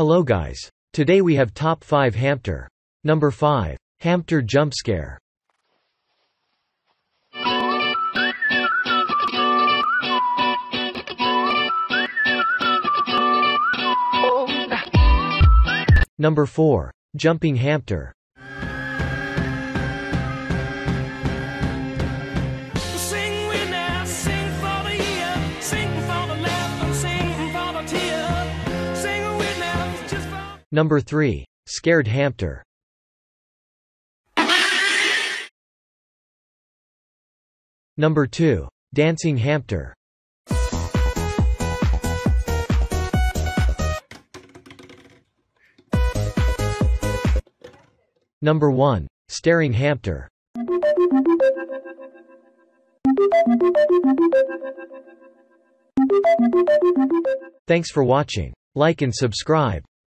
Hello guys. Today we have top 5 hamster. Number 5. Hamster jump scare. Number 4. Jumping hamster. Number 3. Scared hamster. Number 2. Dancing hamster. Number 1. Staring hamster. Thanks for watching. Like and subscribe.